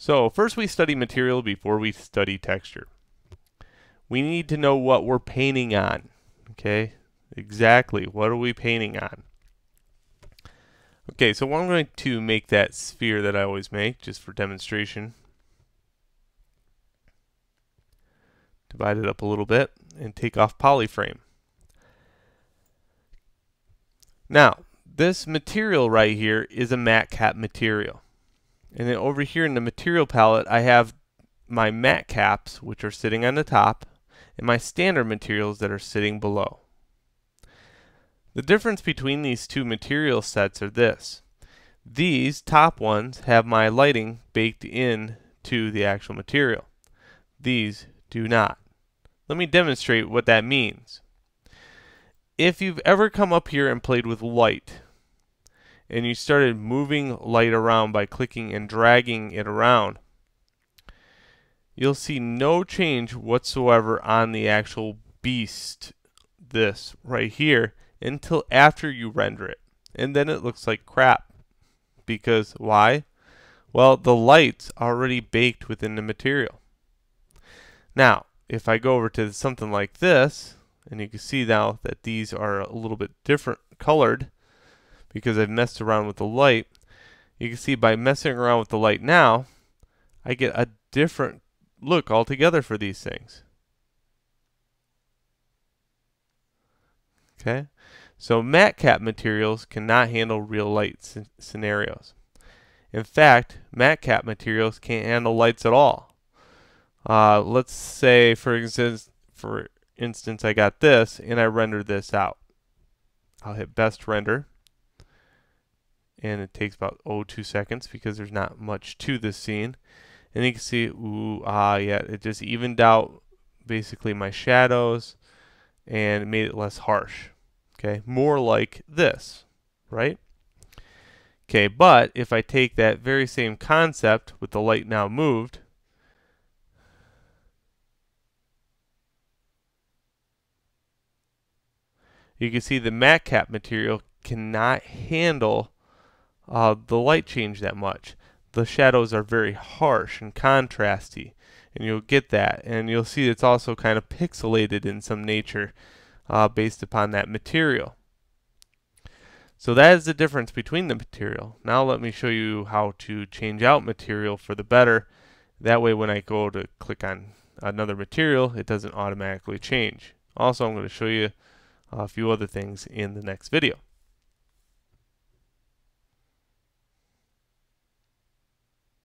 So first we study material before we study texture. We need to know what we're painting on. Okay, exactly what are we painting on? Okay, so I'm going to make that sphere that I always make just for demonstration. Divide it up a little bit and take off polyframe. Now, this material right here is a MatCap material. And then over here in the material palette, I have my MatCaps, which are sitting on the top, and my standard materials that are sitting below. The difference between these two material sets are this. These top ones have my lighting baked in to the actual material. These do not. Let me demonstrate what that means. If you've ever come up here and played with light, and you started moving light around by clicking and dragging it around, you'll see no change whatsoever on the actual beast, this right here, until after you render it. And then it looks like crap. Because why? Well, the light's already baked within the material. Now, if I go over to something like this, and you can see now that these are a little bit different colored, because I've messed around with the light. You can see by messing around with the light now, I get a different look altogether for these things. Okay, so MatCap materials cannot handle real light scenarios. In fact, MatCap materials can't handle lights at all. Uh, let's say, for instance, for instance, I got this and I render this out. I'll hit best render and it takes about oh two seconds because there's not much to this scene. And you can see ooh ah yeah it just evened out basically my shadows and made it less harsh. Okay more like this right? Okay but if I take that very same concept with the light now moved you can see the MatCap material cannot handle uh, the light change that much. The shadows are very harsh and contrasty, and you'll get that. And you'll see it's also kind of pixelated in some nature uh, based upon that material. So that is the difference between the material. Now let me show you how to change out material for the better. That way when I go to click on another material, it doesn't automatically change. Also, I'm going to show you a few other things in the next video.